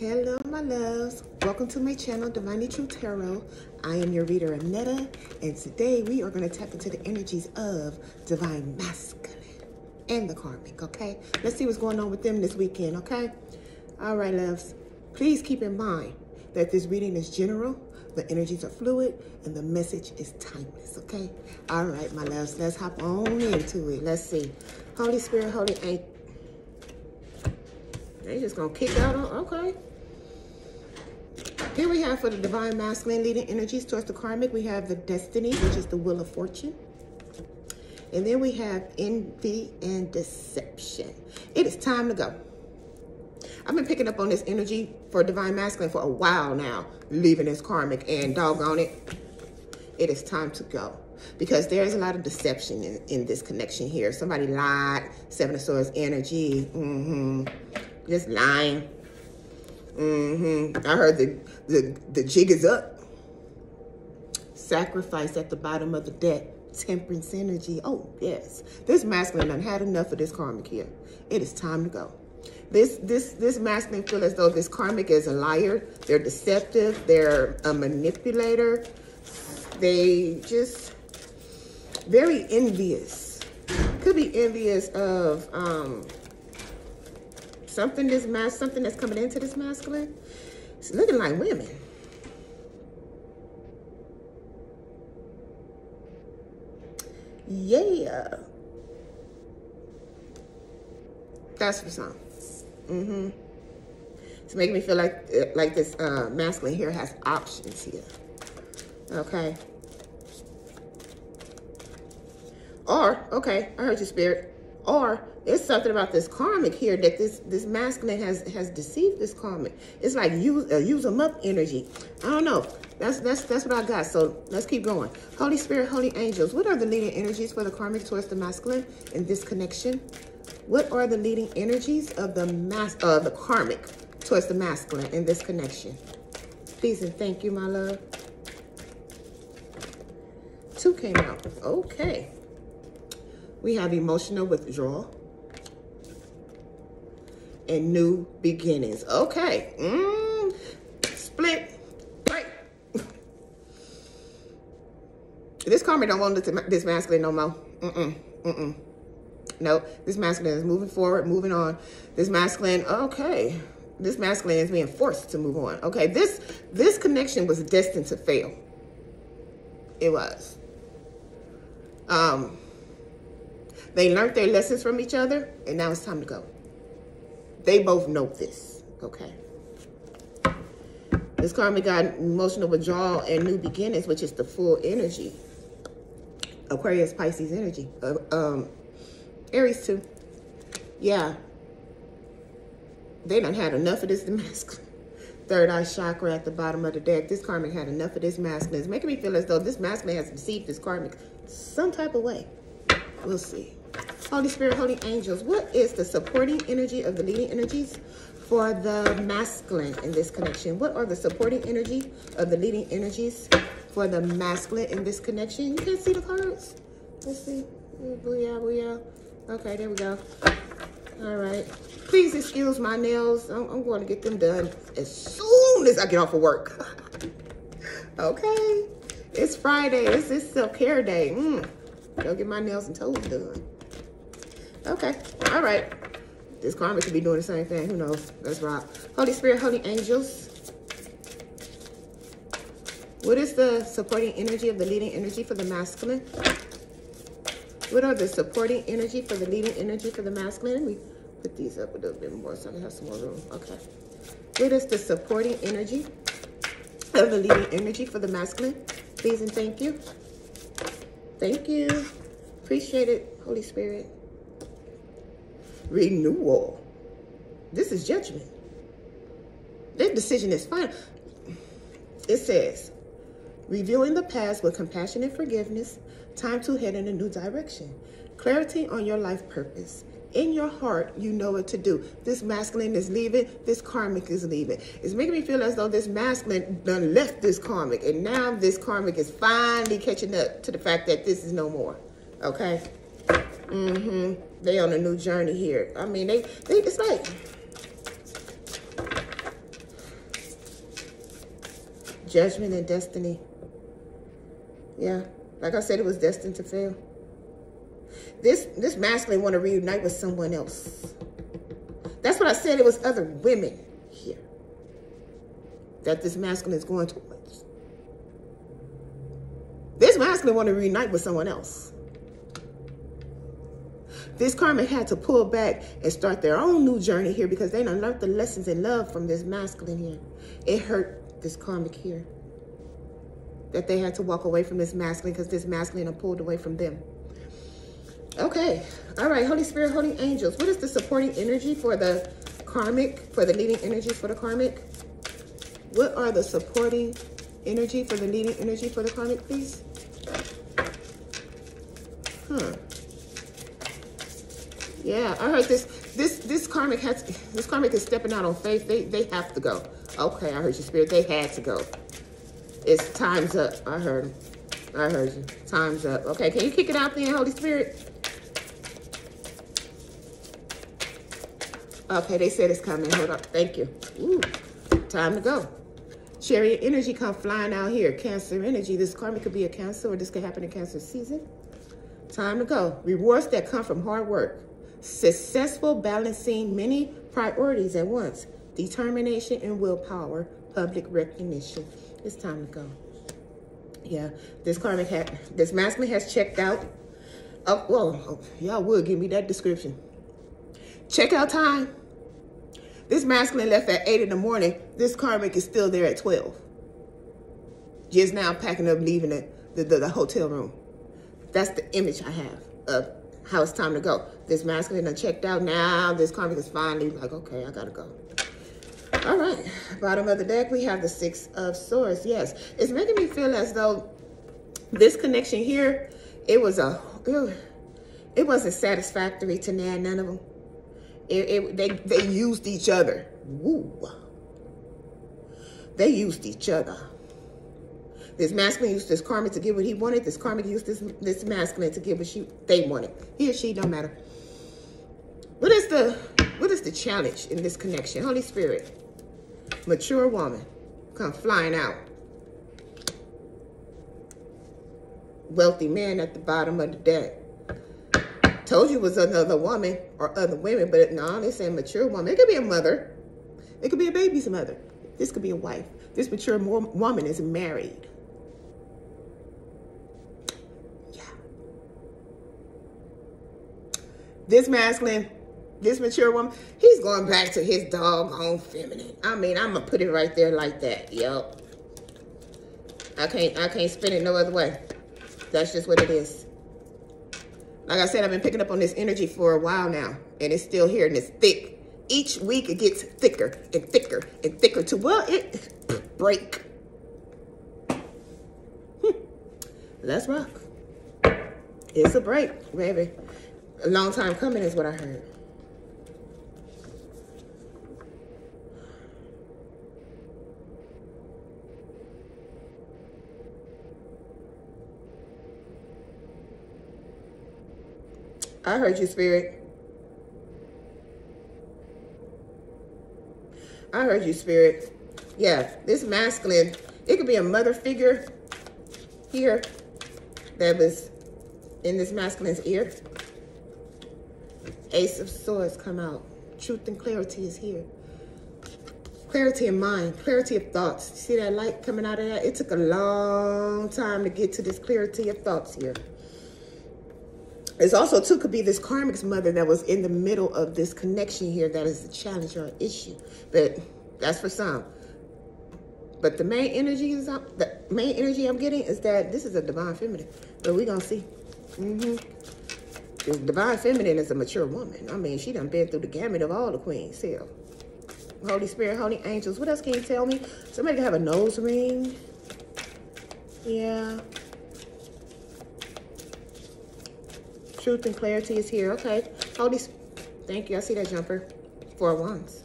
Hello, my loves. Welcome to my channel, Divinely True Tarot. I am your reader, Anetta, and today we are going to tap into the energies of Divine Masculine and the Karmic, okay? Let's see what's going on with them this weekend, okay? All right, loves. Please keep in mind that this reading is general, the energies are fluid, and the message is timeless, okay? All right, my loves, let's hop on into it. Let's see. Holy Spirit, Holy Angel. They just gonna kick out on, okay. Here we have for the divine masculine leading energies towards the karmic, we have the destiny, which is the wheel of fortune. And then we have envy and deception. It is time to go. I've been picking up on this energy for divine masculine for a while now, leaving this karmic and doggone it, it is time to go. Because there's a lot of deception in, in this connection here. Somebody lied, Seven of Swords energy, mm-hmm, just lying Mm-hmm. I heard the, the, the jig is up. Sacrifice at the bottom of the deck. Temperance energy. Oh, yes. This masculine done had enough of this karmic here. It is time to go. This this this masculine feel as though this karmic is a liar. They're deceptive. They're a manipulator. They just very envious. Could be envious of um, something this something that's coming into this masculine. It's looking like women. Yeah. That's for some. Mm-hmm. It's making me feel like like this uh, masculine here has options here. Okay. Or, okay, I heard your spirit. Or it's something about this karmic here that this this masculine has has deceived this karmic. It's like use uh, use them up energy. I don't know. That's that's that's what I got. So let's keep going. Holy Spirit, holy angels. What are the leading energies for the karmic towards the masculine in this connection? What are the leading energies of the mas uh, the karmic towards the masculine in this connection? Please and thank you, my love. Two came out. Okay. We have emotional withdrawal and new beginnings. Okay. Mm, split. This karma don't want this masculine no more. Mm-mm. Mm-mm. No, this masculine is moving forward, moving on. This masculine, okay. This masculine is being forced to move on. Okay, this this connection was destined to fail. It was. Um, they learned their lessons from each other, and now it's time to go. They both know this, okay? This karmic got emotional withdrawal and new beginnings, which is the full energy. Aquarius, Pisces energy. Uh, um, Aries too. Yeah. They done had enough of this masculine. Third eye chakra at the bottom of the deck. This karmic had enough of this masculine. It's making me feel as though this masculine has deceived this karmic some type of way. We'll see. Holy Spirit, Holy Angels, what is the supporting energy of the leading energies for the masculine in this connection? What are the supporting energy of the leading energies for the masculine in this connection? You can't see the cards. Let's see. Booyah, booyah. Okay, there we go. All right. Please excuse my nails. I'm, I'm going to get them done as soon as I get off of work. okay. It's Friday. It's this self-care day. Mm. Go get my nails and toes done. Okay. All right. This karma could be doing the same thing. Who knows? Let's rock. Holy Spirit, Holy Angels. What is the supporting energy of the leading energy for the masculine? What are the supporting energy for the leading energy for the masculine? Let me put these up a little bit more so I can have some more room. Okay. What is the supporting energy of the leading energy for the masculine? Please and thank you. Thank you. Appreciate it, Holy Spirit renewal. This is judgment. That decision is final. It says, reviewing the past with compassion and forgiveness, time to head in a new direction. Clarity on your life purpose. In your heart, you know what to do. This masculine is leaving, this karmic is leaving. It's making me feel as though this masculine done left this karmic, and now this karmic is finally catching up to the fact that this is no more. Okay? Mm-hmm. They on a new journey here. I mean, they, they it's like, Judgment and destiny. Yeah, like I said, it was destined to fail. This this masculine want to reunite with someone else. That's what I said. It was other women here that this masculine is going towards. This masculine want to reunite with someone else. This karmic had to pull back and start their own new journey here because they don't learned the lessons in love from this masculine here. It hurt this karmic here. That they had to walk away from this masculine because this masculine pulled away from them. Okay. All right. Holy Spirit, Holy Angels. What is the supporting energy for the karmic, for the leading energy for the karmic? What are the supporting energy for the leading energy for the karmic, please? Huh. Yeah, I heard this. This this karmic has this karmic is stepping out on faith. They they have to go. Okay, I heard you, spirit. They had to go. It's time's up. I heard. I heard you. Time's up. Okay, can you kick it out then, Holy Spirit? Okay, they said it's coming. Hold up. Thank you. Ooh, time to go. Chariot energy come flying out here. Cancer energy. This karmic could be a cancer or this could happen in cancer season. Time to go. Rewards that come from hard work. Successful balancing many priorities at once. Determination and willpower. Public recognition. It's time to go. Yeah, this karmic hat, this masculine has checked out. Oh, well, y'all would give me that description. Check out time. This masculine left at 8 in the morning. This karmic is still there at 12. Just now packing up, leaving the, the, the, the hotel room. That's the image I have of how it's time to go. This masculine done checked out. Now this karmic is finally like, okay, I gotta go. All right, bottom of the deck, we have the Six of Swords. Yes, it's making me feel as though this connection here, it was a, it wasn't satisfactory to none of them. It, it, they, they used each other. Woo. They used each other. This masculine used this karmic to get what he wanted. This karmic used this, this masculine to get what she, they wanted. He or she, don't matter. What is the what is the challenge in this connection? Holy Spirit, mature woman, come flying out. Wealthy man at the bottom of the deck. Told you it was another woman or other women, but no, they say mature woman. It could be a mother. It could be a baby's mother. This could be a wife. This mature woman is married. Yeah. This masculine, this mature woman, he's going back to his doggone feminine. I mean, I'm gonna put it right there like that. Yep. I can't I can't spin it no other way. That's just what it is. Like I said, I've been picking up on this energy for a while now, and it's still here, and it's thick. Each week, it gets thicker and thicker and thicker to, well, it break. Hmm. Let's rock. It's a break, baby. A long time coming is what I heard. I heard you, Spirit. I heard you, Spirit. Yeah, this masculine, it could be a mother figure here that was in this masculine's ear. Ace of Swords come out. Truth and clarity is here. Clarity of mind, clarity of thoughts. See that light coming out of that? It took a long time to get to this clarity of thoughts here. It's also, too, could be this karmic's mother that was in the middle of this connection here that is a challenge or issue. But that's for some. But the main energy is up, the main energy I'm getting is that this is a divine feminine. But we're gonna see. Mm-hmm. Divine feminine is a mature woman. I mean, she done been through the gamut of all the queens here. Holy Spirit, Holy Angels. What else can you tell me? Somebody can have a nose ring. Yeah. Truth and clarity is here. Okay. Holy, thank you. I see that jumper. Four wands.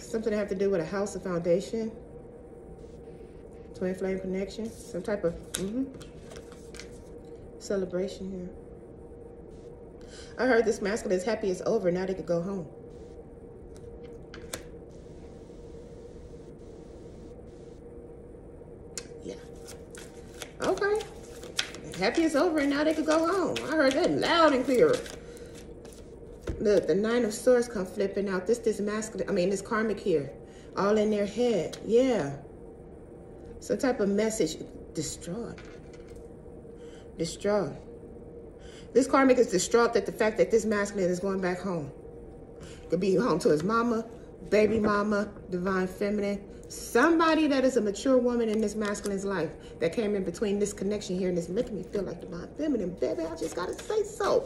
Something to have to do with a house, a foundation. Twin flame connection. Some type of mm -hmm, celebration here. I heard this masculine is happy it's over. Now they could go home. Yeah. Okay. Happy it's over and now they could go home. I heard that loud and clear. Look, the nine of swords come flipping out. This, this masculine, I mean, this karmic here. All in their head. Yeah. Some type of message. Destroyed. Distraught. This karmic is distraught at the fact that this masculine is going back home. Could be home to his mama, baby mama, divine feminine. Somebody that is a mature woman in this masculine's life that came in between this connection here and it's making me feel like divine feminine. Baby, I just gotta say so.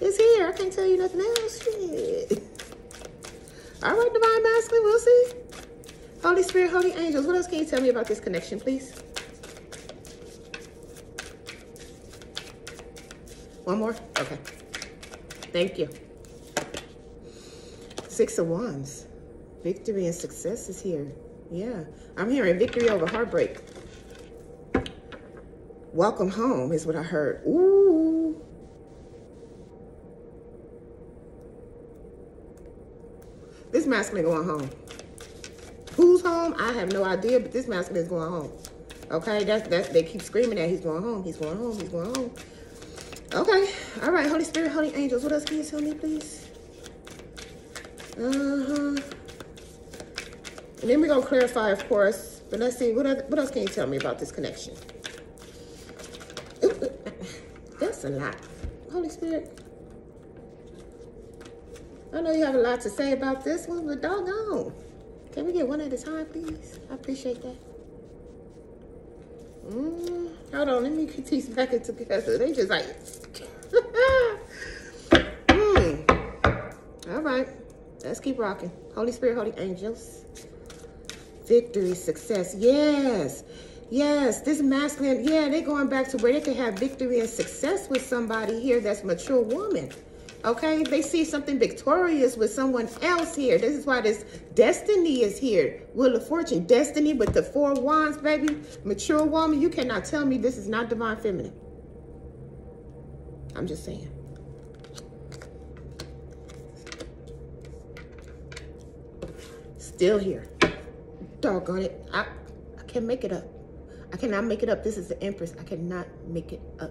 It's here. I can't tell you nothing else. Shit. All right, divine masculine, we'll see. Holy Spirit, Holy Angels, what else can you tell me about this connection, please? One more? Okay. Thank you. Six of Wands. Victory and success is here. Yeah. I'm hearing victory over heartbreak. Welcome home is what I heard. Ooh. This masculine going home. Who's home? I have no idea, but this masculine is going home. Okay, that's that's they keep screaming that he's going home, he's going home, he's going home. Okay, all right, Holy Spirit, Holy Angels, what else can you tell me, please? Uh-huh. And then we're gonna clarify, of course, but let's see, what, other, what else can you tell me about this connection? That's a lot. Holy Spirit. I know you have a lot to say about this one, but doggone. Can we get one at a time, please? I appreciate that. Mm, hold on, let me get these back into together. They just like, mm. All right, let's keep rocking. Holy Spirit, Holy Angels. Victory, success, yes. Yes, this masculine, yeah, they're going back to where they can have victory and success with somebody here that's mature woman. Okay, they see something victorious with someone else here. This is why this destiny is here. Wheel of Fortune, destiny with the four wands, baby. Mature woman, you cannot tell me this is not divine feminine. I'm just saying. Still here. Doggone it. I, I can't make it up. I cannot make it up. This is the Empress. I cannot make it up.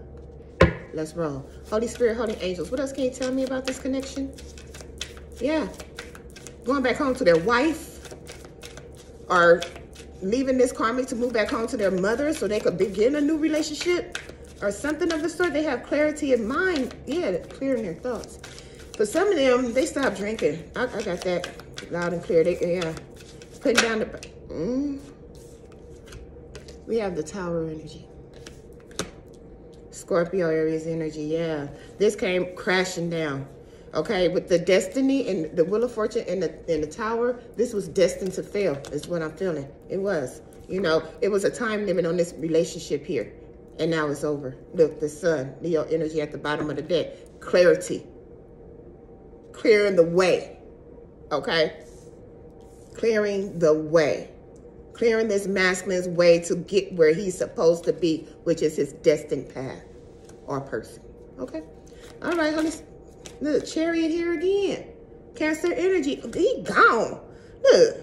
Let's roll. Holy Spirit, Holy Angels. What else can you tell me about this connection? Yeah. Going back home to their wife or leaving this karmic to move back home to their mother so they could begin a new relationship or something of the sort. They have clarity of mind. Yeah, clearing their thoughts. But some of them, they stop drinking. I, I got that loud and clear. They, yeah. Putting down the... Mm. We have the tower energy. Scorpio Aries energy, yeah. This came crashing down. Okay, with the destiny and the wheel of fortune and the and the tower, this was destined to fail, is what I'm feeling. It was. You know, it was a time limit on this relationship here. And now it's over. Look, the sun, Leo energy at the bottom of the deck. Clarity. Clearing the way. Okay? Clearing the way clearing this masculine's way to get where he's supposed to be, which is his destined path or person. Okay? All right, honey. Look, chariot here again. Cancer energy. He gone. Look.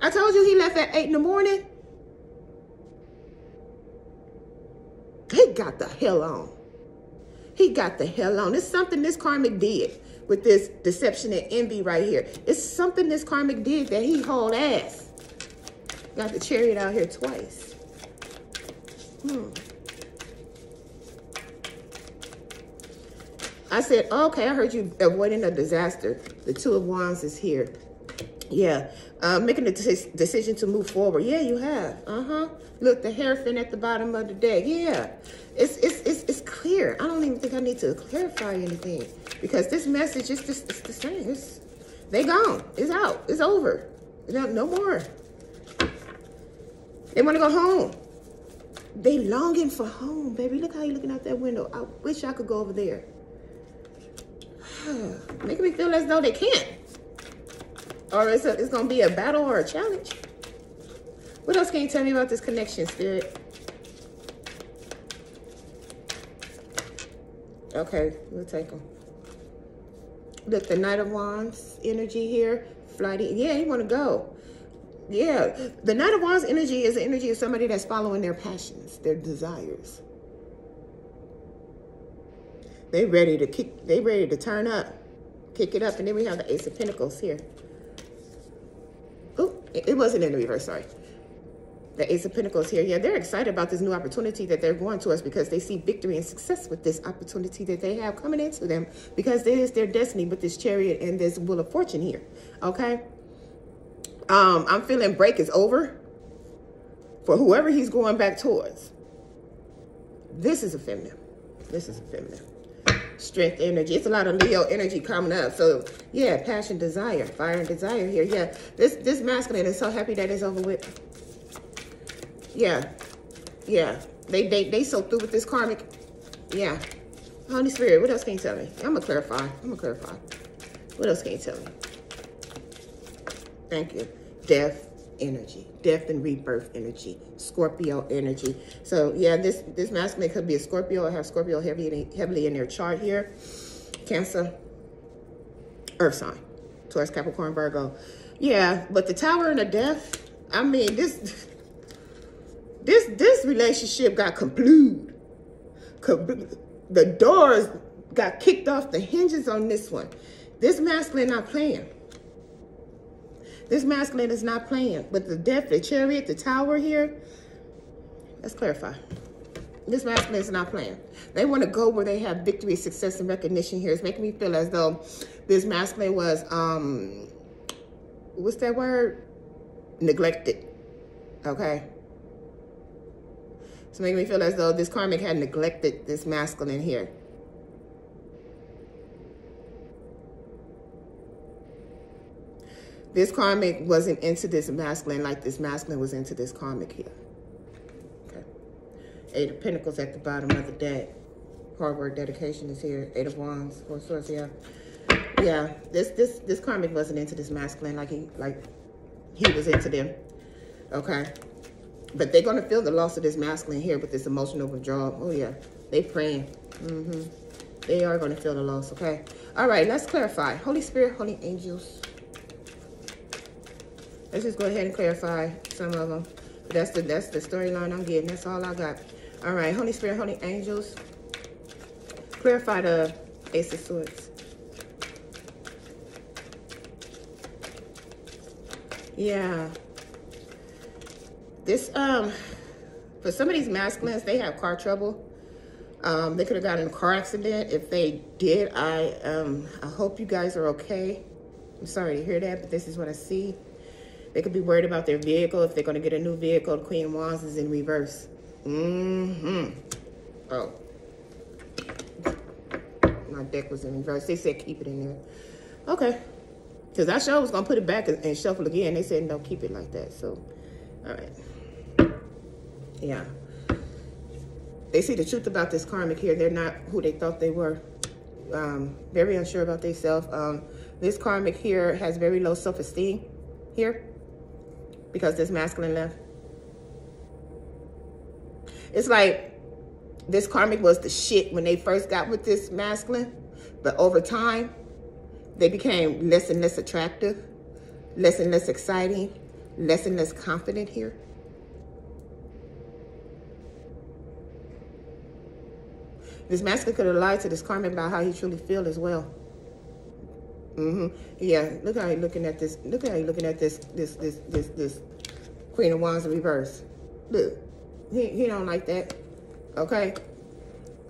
I told you he left at 8 in the morning. He got the hell on. He got the hell on. It's something this karmic did with this deception and envy right here. It's something this karmic did that he hauled ass. Got the chariot out here twice. Hmm. I said, okay, I heard you avoiding a disaster. The two of wands is here. Yeah, uh, making a decision to move forward. Yeah, you have. Uh-huh. Look, the Hierophant at the bottom of the deck. Yeah, it's, it's, it's, it's clear. I don't even think I need to clarify anything because this message is just it's the same. It's, they gone. It's out. It's over. No, no more. They want to go home. They longing for home, baby. Look how you looking out that window. I wish I could go over there. Making me feel as though they can't. Or it's, a, it's going to be a battle or a challenge. What else can you tell me about this connection, Spirit? Okay, we'll take them. Look, the Knight of Wands energy here. Flighty. Yeah, you want to go. Yeah, the Knight of Wands energy is the energy of somebody that's following their passions, their desires. They ready to kick, they ready to turn up, kick it up. And then we have the Ace of Pentacles here. Oh, it wasn't in the reverse, sorry. The Ace of Pentacles here. Yeah, they're excited about this new opportunity that they're going to us because they see victory and success with this opportunity that they have coming into them because it is their destiny with this chariot and this wheel of fortune here. Okay? Um, I'm feeling break is over for whoever he's going back towards. This is a feminine. This is a feminine. Strength energy. It's a lot of Leo energy coming up. So yeah, passion, desire, fire and desire here. Yeah, this this masculine is so happy that it's over with. Yeah, yeah. They they they so through with this karmic. Yeah. Holy Spirit, what else can you tell me? I'm gonna clarify. I'm gonna clarify. What else can you tell me? Thank you. Death energy, death and rebirth energy, Scorpio energy. So yeah, this this masculine could be a Scorpio I have Scorpio heavily heavily in their chart here. Cancer, Earth sign, Taurus, Capricorn, Virgo. Yeah, but the Tower and the Death. I mean this this this relationship got concluded. The doors got kicked off the hinges on this one. This masculine not playing. This masculine is not playing. With the death, the chariot, the tower here, let's clarify. This masculine is not playing. They want to go where they have victory, success, and recognition here. It's making me feel as though this masculine was, um, what's that word? Neglected. Okay. It's making me feel as though this karmic had neglected this masculine here. This karmic wasn't into this masculine like this masculine was into this karmic here. Okay. Eight of Pentacles at the bottom of the deck. Hard work, dedication is here. Eight of Wands, Four Swords, yeah. Yeah, this this this karmic wasn't into this masculine like he like he was into them. Okay. But they're gonna feel the loss of this masculine here with this emotional withdrawal. Oh yeah, they praying. Mm-hmm. They are gonna feel the loss. Okay. All right. Let's clarify. Holy Spirit, Holy Angels. Let's just go ahead and clarify some of them. That's the that's the storyline I'm getting. That's all I got. All right, Holy Spirit, Holy Angels. Clarify the Ace of Swords. Yeah. This, um, for some of these masculines, they have car trouble. Um, they could have gotten a car accident. If they did, I, um, I hope you guys are okay. I'm sorry to hear that, but this is what I see. They could be worried about their vehicle. If they're going to get a new vehicle, the Queen of Wands is in reverse. Mm-hmm. Oh. My deck was in reverse. They said keep it in there. Okay. Because I sure was going to put it back and shuffle again. They said no, keep it like that. So, all right. Yeah. They see the truth about this karmic here. They're not who they thought they were. Um, very unsure about themselves. Um, this karmic here has very low self-esteem here because this masculine left. It's like this karmic was the shit when they first got with this masculine, but over time, they became less and less attractive, less and less exciting, less and less confident here. This masculine could have lied to this karmic about how he truly feel as well. Mm-hmm. Yeah, look how he's looking at this. Look how he's looking at this, this, this, this, this Queen of Wands in reverse. Look, he, he don't like that. Okay?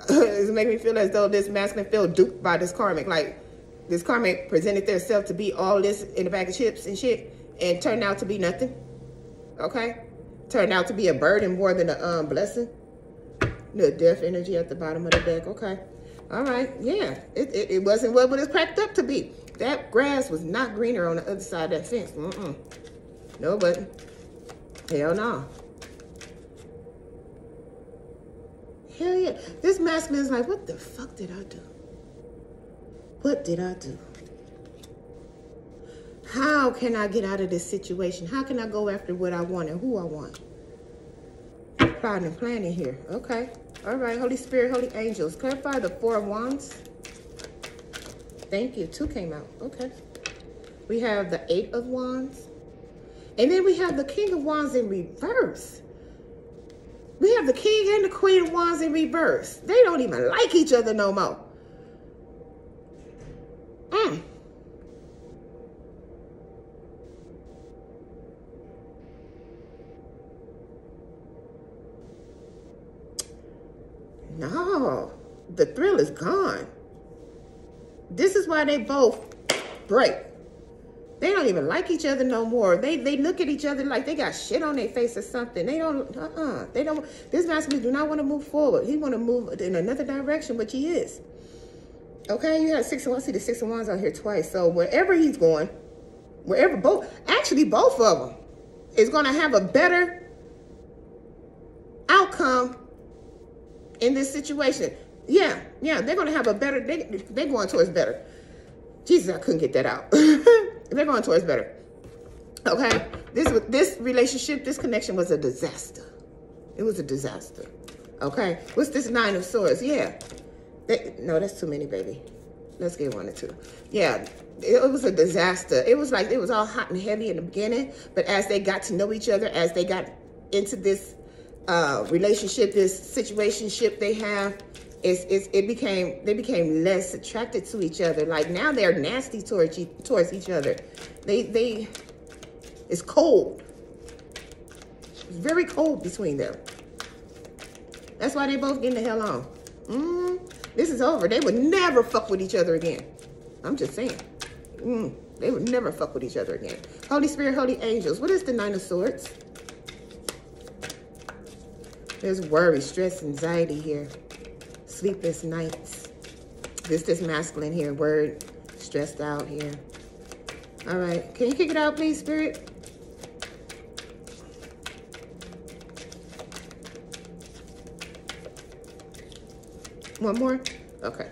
it's making me feel as though this masculine feel duped by this karmic. Like, this karmic presented themselves to be all this in a bag of chips and shit and turned out to be nothing. Okay? Turned out to be a burden more than a um, blessing. The death energy at the bottom of the deck. Okay. All right. Yeah. It, it, it wasn't what it was cracked up to be. That grass was not greener on the other side of that fence. Mm-mm. No, but hell no. Hell yeah. This masculine is like, what the fuck did I do? What did I do? How can I get out of this situation? How can I go after what I want and who I want? Plotting and planning here. Okay. All right. Holy Spirit, Holy Angels. Clarify the Four of Wands. Thank you. Two came out. Okay. We have the Eight of Wands. And then we have the King of Wands in reverse. We have the King and the Queen of Wands in reverse. They don't even like each other no more. Mm. No, the thrill is gone. This is why they both break. They don't even like each other no more. They they look at each other like they got shit on their face or something. They don't, uh-uh. They don't, this masculine do not want to move forward. He want to move in another direction, which he is. Okay, you have six of wands. See the six of wands out here twice. So wherever he's going, wherever both, actually both of them is going to have a better outcome in this situation. Yeah, yeah, they're going to have a better, they, they're going towards better. Jesus, I couldn't get that out. they're going towards better. Okay, this this relationship, this connection was a disaster. It was a disaster. Okay, what's this nine of swords? Yeah, they, no, that's too many, baby. Let's get one or two. Yeah, it was a disaster. It was like it was all hot and heavy in the beginning, but as they got to know each other, as they got into this uh, relationship, this situationship they have, it's, it's, it became they became less attracted to each other. Like now they're nasty towards towards each other. They they it's cold. It's very cold between them. That's why they both getting the hell on. Mm, this is over. They would never fuck with each other again. I'm just saying. Mm, they would never fuck with each other again. Holy Spirit, Holy Angels. What is the Nine of Swords? There's worry, stress, anxiety here. Sleepless nights. This this masculine here. Word, stressed out here. All right. Can you kick it out, please, Spirit? One more? Okay.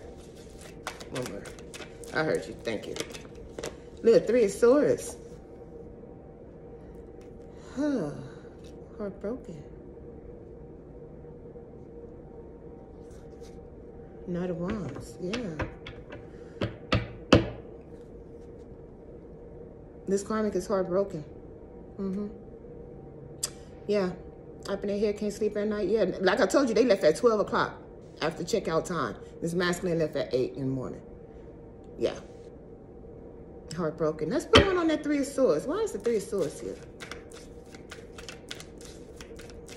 One more. I heard you. Thank you. Look, three of swords. Huh. Heartbroken. Knight of Wands. Yeah. This karmic is heartbroken. Mm-hmm. Yeah. Up in their head, can't sleep at night. Yeah. Like I told you, they left at 12 o'clock after checkout time. This masculine left at 8 in the morning. Yeah. Heartbroken. Let's put one on that Three of Swords. Why is the Three of Swords here?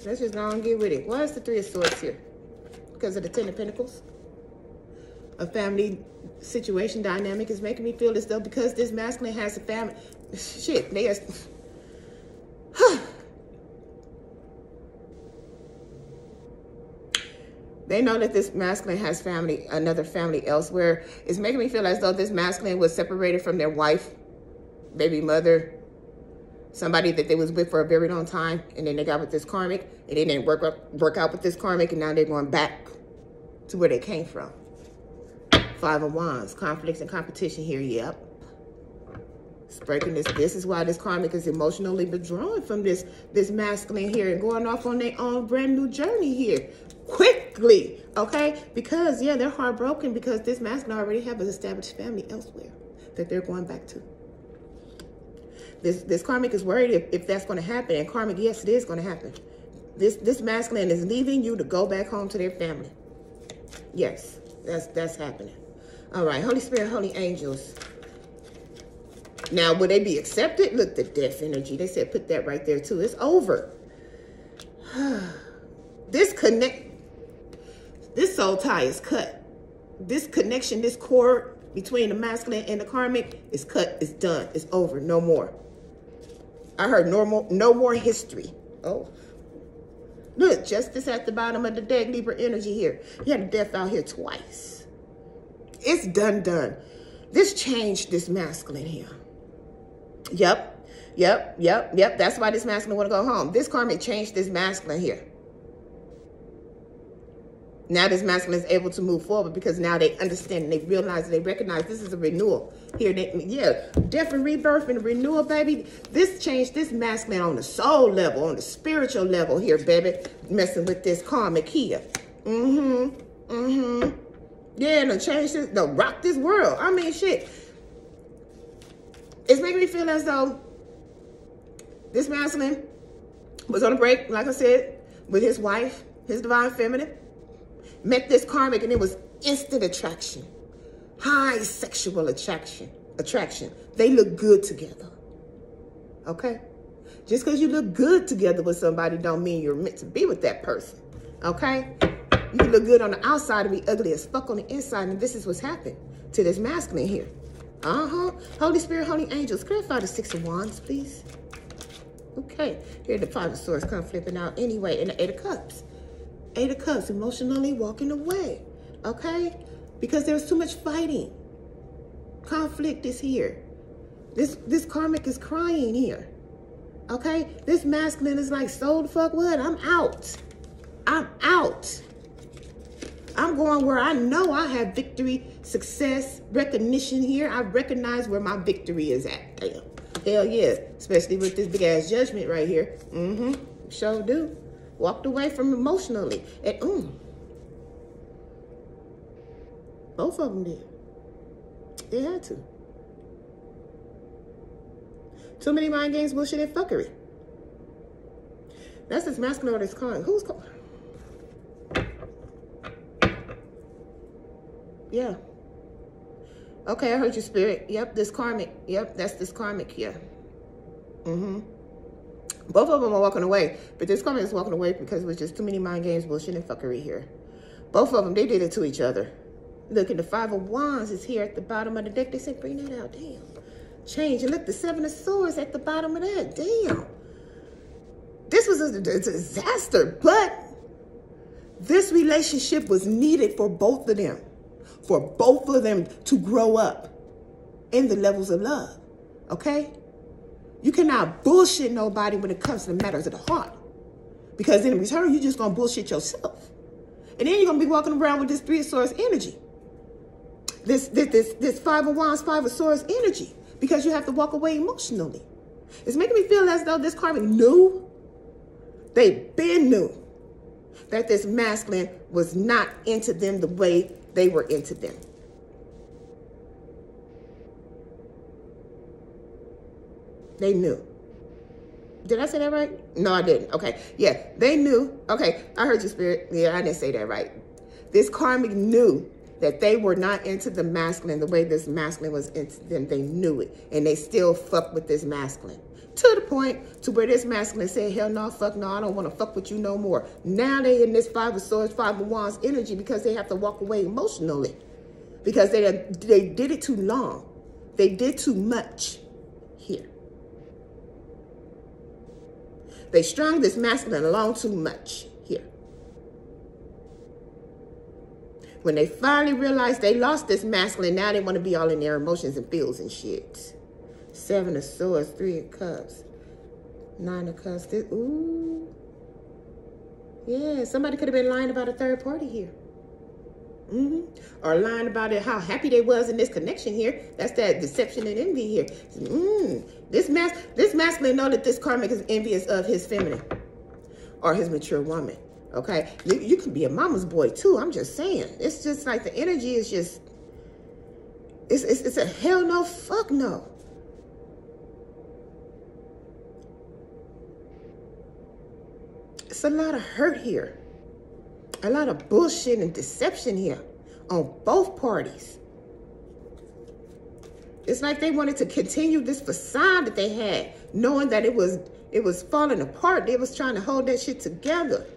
Let's just go and get with it. Why is the Three of Swords here? Because of the Ten of Pentacles? A family situation dynamic is making me feel as though because this masculine has a family... Shit, they are... They know that this masculine has family, another family elsewhere. It's making me feel as though this masculine was separated from their wife, baby mother, somebody that they was with for a very long time, and then they got with this karmic, and they didn't work up, work out with this karmic, and now they're going back to where they came from. Five of Wands, conflicts and competition here, yep. It's breaking this. This is why this karmic is emotionally withdrawing from this, this masculine here and going off on their own brand new journey here quickly, okay? Because, yeah, they're heartbroken because this masculine already have an established family elsewhere that they're going back to. This, this karmic is worried if, if that's going to happen. And karmic, yes, it is going to happen. This, this masculine is leaving you to go back home to their family. Yes, that's, that's happening. All right, Holy Spirit, Holy Angels. Now, will they be accepted? Look, the death energy. They said put that right there, too. It's over. this connect this soul tie is cut. This connection, this cord between the masculine and the karmic is cut. It's done. It's over. No more. I heard normal, no more history. Oh. Look, justice at the bottom of the deck, Libra energy here. You had a death out here twice. It's done, done. This changed this masculine here. Yep, yep, yep, yep. That's why this masculine want to go home. This karmic changed this masculine here. Now this masculine is able to move forward because now they understand and they realize and they recognize this is a renewal. Here, they, yeah, death and rebirth and renewal, baby. This changed this masculine on the soul level, on the spiritual level here, baby. Messing with this karmic here. Mm-hmm. Mm-hmm. Yeah, and change this, to rock this world. I mean, shit. It's making me feel as though This masculine was on a break, like I said, with his wife, his divine feminine. Met this karmic and it was instant attraction. High sexual attraction. Attraction. They look good together. Okay? Just because you look good together with somebody don't mean you're meant to be with that person. Okay? You can look good on the outside and be ugly as fuck on the inside. And this is what's happened to this masculine here. Uh-huh. Holy Spirit, Holy Angels. Clarify the Six of Wands, please. Okay. Here the Five of Swords come flipping out anyway. And the Eight of Cups. Eight of Cups, emotionally walking away. Okay? Because there's too much fighting. Conflict is here. This this karmic is crying here. Okay? This masculine is like, so fuck what? I'm out. I'm out. I'm going where I know I have victory, success, recognition here. I recognize where my victory is at. Damn. Hell yeah. Especially with this big ass judgment right here. Mm-hmm. Sure do. Walked away from emotionally. And mm. Both of them did. They had to. Too many mind games, bullshit, and fuckery. That's this masculine or this calling. Who's calling? Yeah. Okay, I heard your spirit. Yep, this karmic. Yep, that's this karmic Yeah. Mm-hmm. Both of them are walking away, but this karmic is walking away because it was just too many mind games, bullshit, and fuckery here. Both of them, they did it to each other. Look, and the Five of Wands is here at the bottom of the deck. They said, bring that out. Damn. Change. And look, the Seven of Swords at the bottom of that. Damn. This was a, a disaster, but this relationship was needed for both of them for both of them to grow up in the levels of love. Okay? You cannot bullshit nobody when it comes to the matters of the heart. Because in return, you're just going to bullshit yourself. And then you're going to be walking around with this three of swords energy. This, this, this, this five of wands, five of swords energy. Because you have to walk away emotionally. It's making me feel as though this karmic knew. They been knew that this masculine was not into them the way they were into them. They knew. Did I say that right? No, I didn't. Okay. Yeah, they knew. Okay, I heard you, Spirit. Yeah, I didn't say that right. This karmic knew that they were not into the masculine the way this masculine was into them. They knew it. And they still fuck with this masculine to the point to where this masculine said, hell no, fuck no, I don't want to fuck with you no more. Now they in this five of swords, five of wands energy because they have to walk away emotionally because they, they did it too long. They did too much here. They strung this masculine along too much here. When they finally realized they lost this masculine, now they want to be all in their emotions and feels and shit. Seven of swords, three of cups, nine of cups. This, ooh. Yeah, somebody could have been lying about a third party here. Mm -hmm. Or lying about it, how happy they was in this connection here. That's that deception and envy here. Mm, this mas this masculine know that this karmic is envious of his feminine or his mature woman. Okay, you, you can be a mama's boy too. I'm just saying. It's just like the energy is just. It's it's, it's a hell no, fuck no. It's a lot of hurt here. A lot of bullshit and deception here on both parties. It's like they wanted to continue this facade that they had, knowing that it was it was falling apart. They was trying to hold that shit together.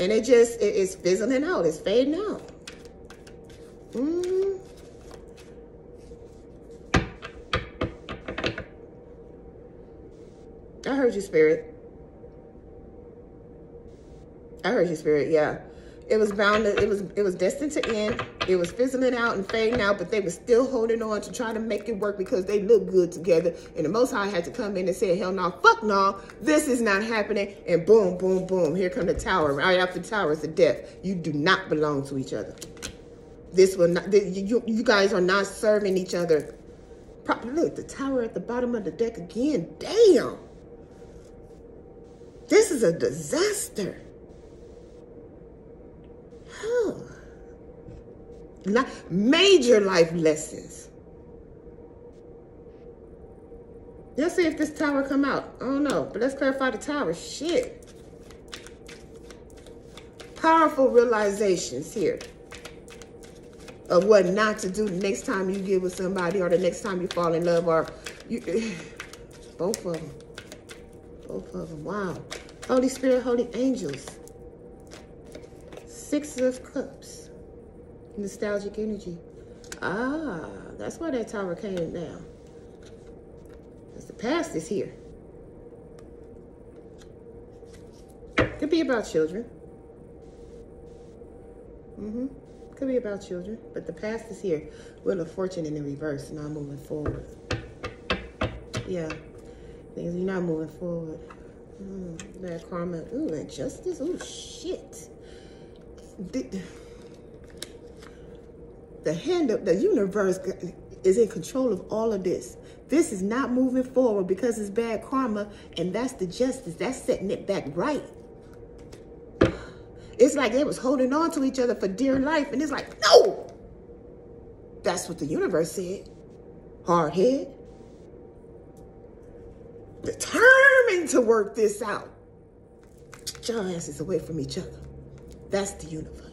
And it just, it, it's fizzling out. It's fading out. Mm. I heard you, Spirit. I heard you, Spirit. Yeah. It was bound to, it was, it was destined to end. It was fizzling out and fading out, but they were still holding on to try to make it work because they look good together. And the Most High had to come in and say, hell no, fuck no, this is not happening. And boom, boom, boom, here come the tower. Right after the tower is the death. You do not belong to each other. This will not, you, you guys are not serving each other properly. Look, the tower at the bottom of the deck again. Damn. This is a disaster. Major life lessons. Let's see if this tower come out. I don't know, but let's clarify the tower. Shit. Powerful realizations here of what not to do the next time you get with somebody or the next time you fall in love or you both of them. Both of them. Wow. Holy Spirit, Holy Angels. Six of Cups. Nostalgic energy. Ah, that's why that tower came down. Because the past is here. Could be about children. Mm-hmm. Could be about children. But the past is here. Wheel of Fortune in the reverse. Now moving forward. Yeah. Things you're not moving forward. Mm, karma. Ooh, injustice. Ooh, shit. The, hand of the universe is in control of all of this. This is not moving forward because it's bad karma, and that's the justice. That's setting it back right. It's like they was holding on to each other for dear life, and it's like, no! That's what the universe said. Hard head. Determined to work this out. Get your asses away from each other. That's the universe.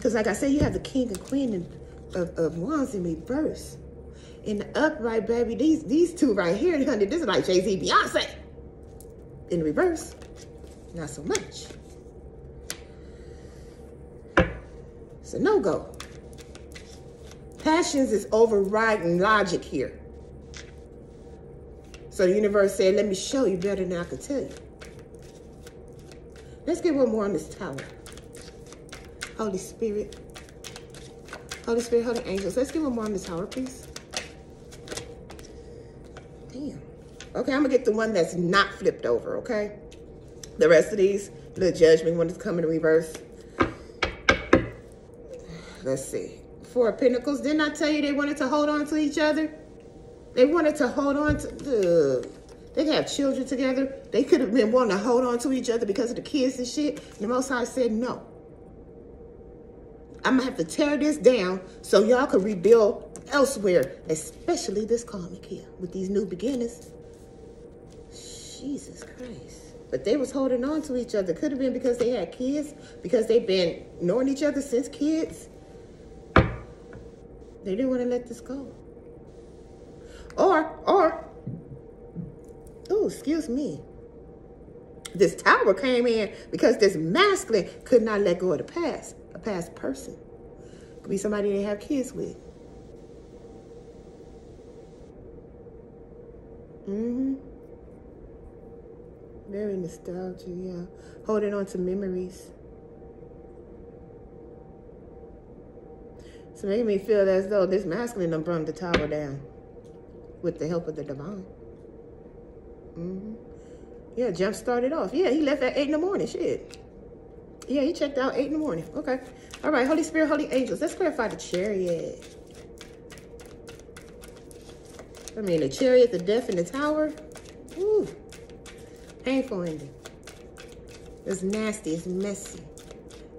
Because like I said, you have the king and queen of, of wands in reverse. In the upright, baby, these these two right here, honey, this is like Jay-Z, Beyonce. In reverse, not so much. It's a no-go. Passions is overriding logic here. So the universe said, let me show you better than I could tell you. Let's get one more on this tower. Holy Spirit. Holy Spirit, Holy Angels. Let's give one more on this tower, please. Damn. Okay, I'm going to get the one that's not flipped over, okay? The rest of these, the judgment one is coming in reverse. Let's see. Four Pentacles. Didn't I tell you they wanted to hold on to each other? They wanted to hold on to the... They have children together. They could have been wanting to hold on to each other because of the kids and shit. The Most High said, no. I'm to have to tear this down so y'all can rebuild elsewhere, especially this karmic here with these new beginnings. Jesus Christ. But they was holding on to each other. Could have been because they had kids, because they've been knowing each other since kids. They didn't want to let this go. Or, or, oh, excuse me. This tower came in because this masculine could not let go of the past, a past person. Could be somebody they have kids with. Mm-hmm. Very nostalgic, yeah. Holding on to memories. So making me feel as though this masculine done brought the tower down with the help of the divine. Mm-hmm. Yeah, jump started off. Yeah, he left at 8 in the morning. Shit. Yeah, he checked out 8 in the morning. Okay. All right, Holy Spirit, Holy Angels. Let's clarify the chariot. I mean, the chariot, the death, and the tower. Ooh. Painful ending. It's nasty. It's messy.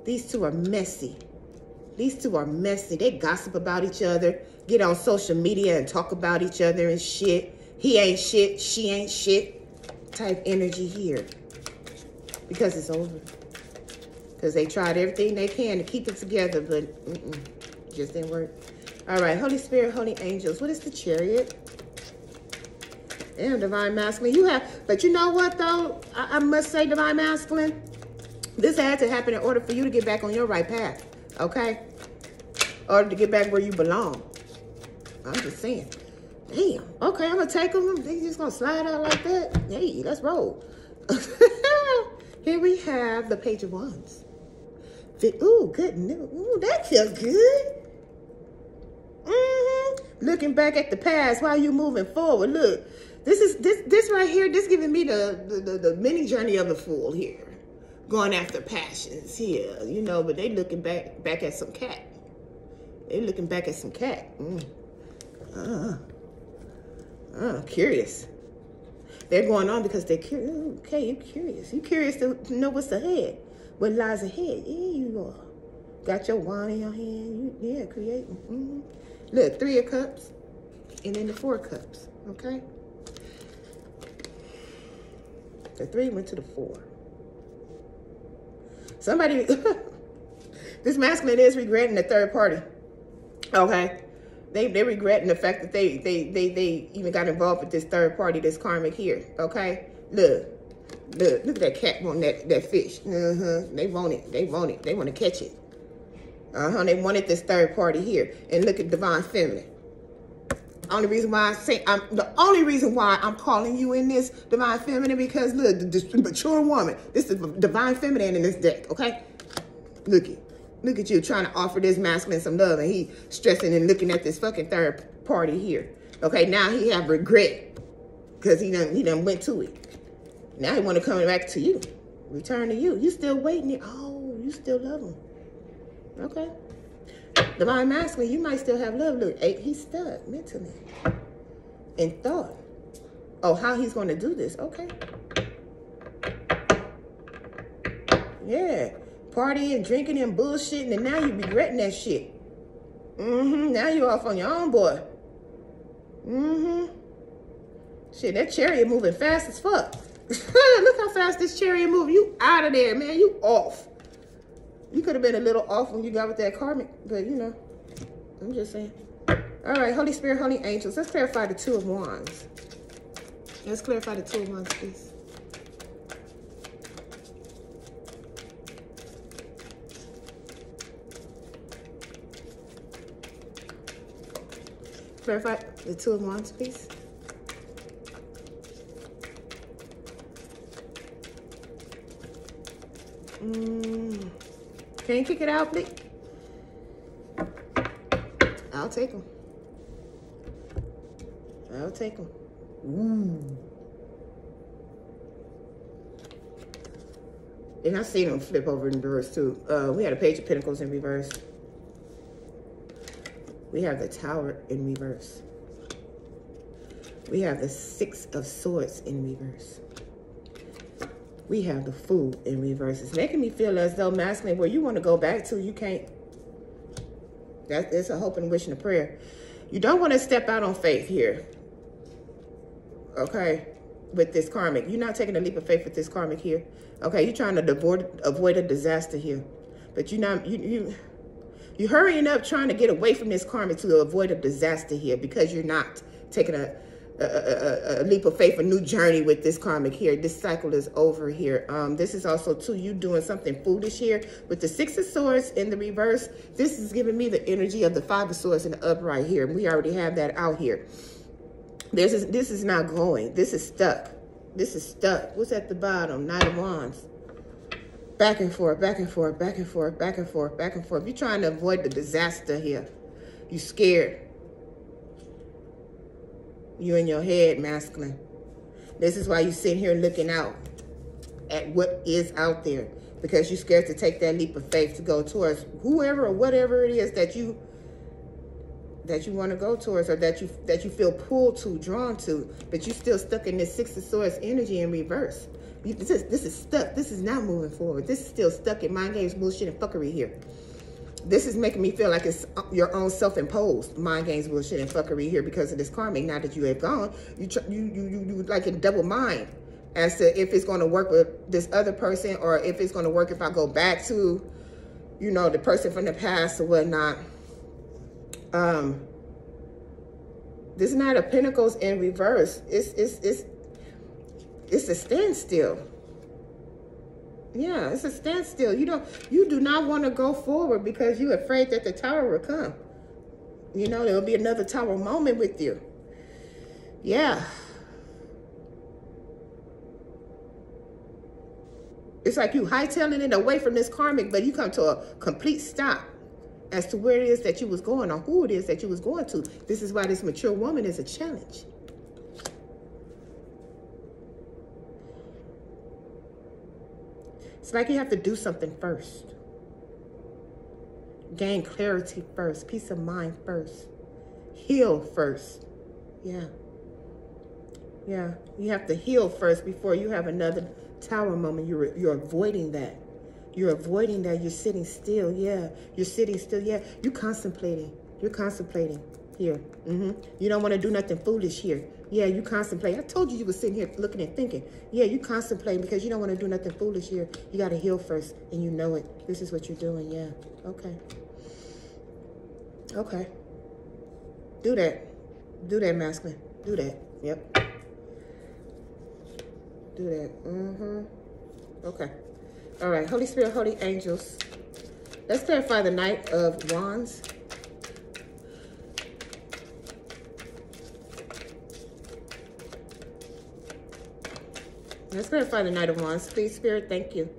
These two are messy. These two are messy. They gossip about each other, get on social media and talk about each other and shit. He ain't shit, she ain't shit type energy here. Because it's over. Because they tried everything they can to keep it together, but mm -mm, just didn't work. All right, Holy Spirit, Holy Angels. What is the chariot? Damn, Divine Masculine. You have, but you know what though? I, I must say, Divine Masculine, this had to happen in order for you to get back on your right path, okay? Or to get back where you belong. I'm just saying. Damn. Okay, I'm gonna take them. They just gonna slide out like that. Hey, let's roll. Here we have the Page of Wands. Ooh, good news. Ooh, that feels good. Mm -hmm. Looking back at the past while you moving forward. Look, this is this this right here. This giving me the the, the, the mini journey of the fool here, going after passions here. You know, but they looking back back at some cat. They looking back at some cat. Mm. Uh, uh, curious. They're going on because they're curious. Okay, you're curious. You're curious to know what's ahead, what lies ahead. Yeah, you are. Got your wine in your hand. You, yeah, creating. Mm -hmm. Look, three of cups. And then the four cups, okay? The three went to the four. Somebody, this masculine is regretting the third party, okay? They, they regretting the fact that they, they, they, they even got involved with this third party, this karmic here, okay? Look, look, look at that cat on that, that fish. Uh-huh, they want it, they want it, they want to catch it. Uh-huh, they wanted this third party here. And look at Divine Feminine. Only reason why I say, I'm the only reason why I'm calling you in this Divine Feminine because look, the, mature woman, this is Divine Feminine in this deck, okay? Look at, look at you trying to offer this masculine some love and he stressing and looking at this fucking third party here. Okay, now he have regret because he done, he done went to it. Now he want to come back to you, return to you. You still waiting. Oh, you still love him. Okay. Divine masculine, you might still have love. Look, eh, he's stuck mentally. In thought. Oh, how he's going to do this. Okay. Yeah. Partying, drinking, and bullshitting, and now you regretting that shit. Mm-hmm. Now you off on your own, boy. Mm-hmm. Shit, that chariot moving fast as fuck. Look how fast this chariot moving. You out of there, man. You off. You could have been a little off when you got with that karmic, but you know, I'm just saying. All right, Holy Spirit, Holy Angels. Let's clarify the Two of Wands. Let's clarify the Two of Wands, please. Clarify the Two of Wands, please. Mm. Can you kick it out, please? I'll take them. I'll take them. Ooh. And I seen them flip over in reverse too. Uh, we had a page of pentacles in reverse. We have the tower in reverse. We have the six of swords in reverse we have the fool in reverse. It's making me feel as though masculine, where you want to go back to, you can't. That, that's a hope and wish and a prayer. You don't want to step out on faith here. Okay? With this karmic. You're not taking a leap of faith with this karmic here. Okay? You're trying to avoid, avoid a disaster here. But you're not, you, you, you're hurrying up trying to get away from this karmic to avoid a disaster here because you're not taking a, a, a, a, leap of faith, a new journey with this karmic here. This cycle is over here. Um, this is also, too, you doing something foolish here. With the Six of Swords in the reverse, this is giving me the energy of the Five of Swords in the upright here. And We already have that out here. This is, this is not going. This is stuck. This is stuck. What's at the bottom? Knight of Wands. Back and forth, back and forth, back and forth, back and forth, back and forth. You're trying to avoid the disaster here. You're scared. You in your head, masculine. This is why you sit here looking out at what is out there because you're scared to take that leap of faith to go towards whoever or whatever it is that you that you want to go towards or that you that you feel pulled to, drawn to, but you're still stuck in this Six of Swords energy in reverse. This, is, this is stuck. This is not moving forward. This is still stuck in mind games, bullshit, and fuckery here this is making me feel like it's your own self-imposed mind games, bullshit, and fuckery here because of this karmic. Now that you have gone, you you you you, you like in double mind as to if it's going to work with this other person or if it's going to work if I go back to, you know, the person from the past or whatnot. Um, this is not a Pentacles in reverse. It's it's it's it's a standstill. Yeah, it's a standstill. You don't you do not want to go forward because you're afraid that the tower will come. You know, there'll be another tower moment with you. Yeah. It's like you hightailing it away from this karmic, but you come to a complete stop as to where it is that you was going or who it is that you was going to. This is why this mature woman is a challenge. It's like you have to do something first. Gain clarity first, peace of mind first, heal first. Yeah. Yeah, you have to heal first before you have another tower moment. You're, you're avoiding that. You're avoiding that. You're sitting still. Yeah, you're sitting still. Yeah, you're contemplating. You're contemplating. Here. Mm-hmm. You don't want to do nothing foolish here. Yeah, you contemplate. I told you you were sitting here looking and thinking. Yeah, you contemplate because you don't want to do nothing foolish here. You got to heal first, and you know it. This is what you're doing. Yeah. Okay. Okay. Do that. Do that, masculine. Do that. Yep. Do that. Mm-hmm. Okay. All right. Holy Spirit, Holy Angels. Let's clarify the Knight of Wands. Let's clarify the Knight of Wands. Please, Spirit, thank you.